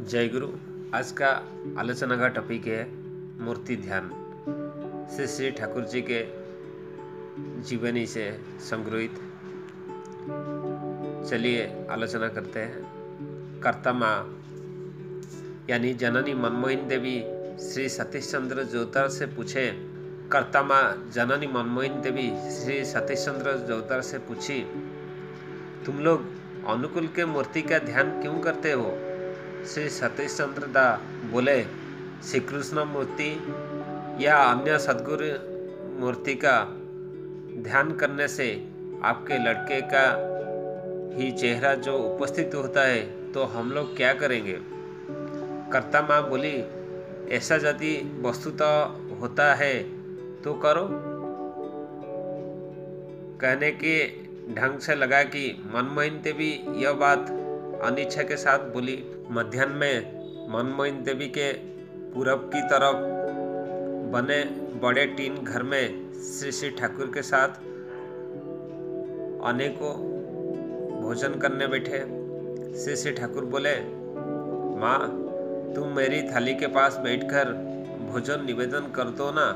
जय गुरु। आज का आलोचना का टॉपिक है मूर्ति ध्यान। श्री श्री ठाकुर जी के जीवनी से संग्रहित। चलिए आलोचना करते हैं। कर्ता माँ, यानी जननी मनमोहन देवी श्री सतीश चंद्र जोतर से पूछे। कर्ता माँ, जननी मनमोहन देवी श्री सतीश चंद्र जोतर से पूछी, तुम लोग अनुकूल के मूर्ति का ध्यान क्यों करते हो? श्री सतीश चंद्र दा बोले श्री कृष्ण मूर्ति या अन्य सदगुरु मूर्ति का ध्यान करने से आपके लड़के का ही चेहरा जो उपस्थित होता है तो हम लोग क्या करेंगे? कर्ता माँ बोली, ऐसा यदि वस्तुतः होता है तो करो। कहने के ढंग से लगा कि मनमोहन देवी यह बात अनिच्छा के साथ बोली, मध्यान्ह में मनमोहन देवी के पूरब की तरफ़ बने बड़े टीन घर में श्री श्री ठाकुर के साथ अनेकों भोजन करने बैठे। श्री श्री ठाकुर बोले, माँ तुम मेरी थाली के पास बैठकर भोजन निवेदन कर दो ना।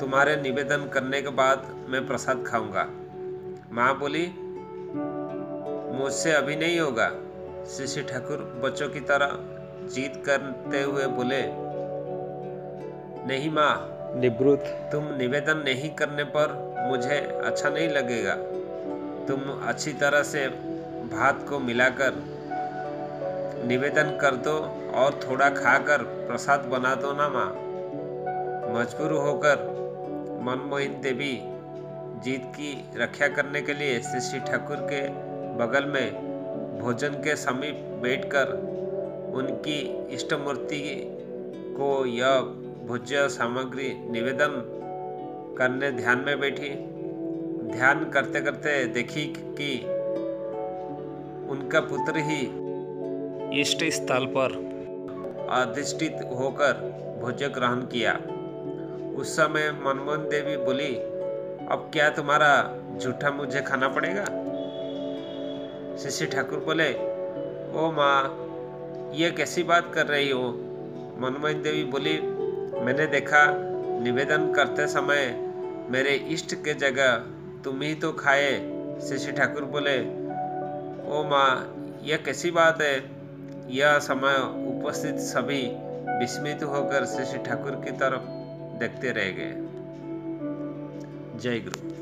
तुम्हारे निवेदन करने के बाद मैं प्रसाद खाऊँगा। माँ बोली मुझसे अभी नहीं होगा। श्री ठाकुर बच्चों की तरह जीत करते हुए बोले नहीं माँ निवृत्त। तुम निवेदन नहीं करने पर मुझे अच्छा नहीं लगेगा। तुम अच्छी तरह से भात को मिलाकर निवेदन कर दो और थोड़ा खाकर प्रसाद बना दो ना माँ। मजबूर होकर मनमोहित देवी जीत की रक्षा करने के लिए श्री ठाकुर के बगल में भोजन के समीप बैठकर उनकी इष्ट मूर्ति को यह भोज्य सामग्री निवेदन करने ध्यान में बैठी। ध्यान करते करते देखी कि उनका पुत्र ही इष्ट स्थल पर अधिष्ठित होकर भोज्य ग्रहण किया। उस समय मनमोहन देवी बोली, अब क्या तुम्हारा झूठा मुझे खाना पड़ेगा? शिशि ठाकुर बोले, ओ माँ, ये कैसी बात कर रही हो? मनमोहन देवी बोली, मैंने देखा, निवेदन करते समय मेरे इष्ट के जगह तुम ही तो खाए। शिशि ठाकुर बोले, ओ माँ यह कैसी बात है? यह समय उपस्थित सभी विस्मित होकर शिशि ठाकुर की तरफ़ देखते रह गए। जय गुरु।